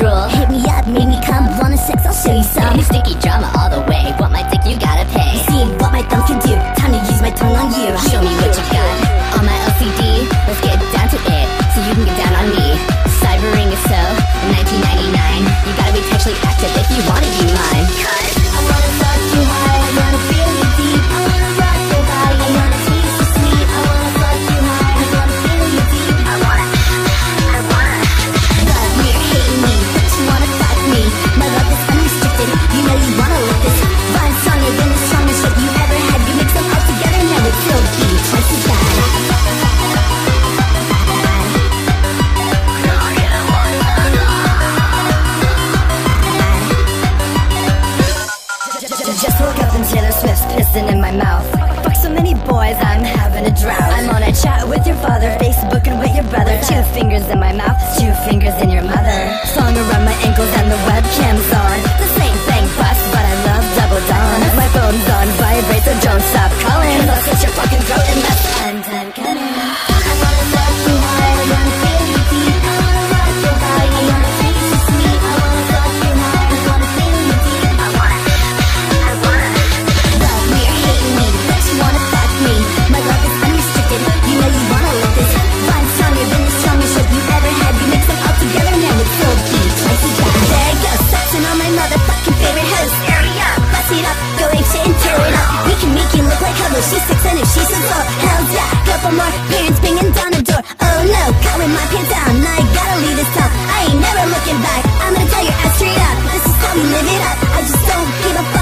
热。Than Taylor Swift's pissing in my mouth. Fuck so many boys, I'm having a drought. I'm on a chat with your father, Facebooking with your brother. Two fingers in my mouth, two fingers in your mother. Song around my ankles 26 and if she's a four Hell yeah, go for more Parents banging down the door. Oh no, caught with my pants down. Now I gotta leave this town. I ain't never looking back. I'm gonna tell your ass straight up. This is how we live it up. I just don't give a fuck.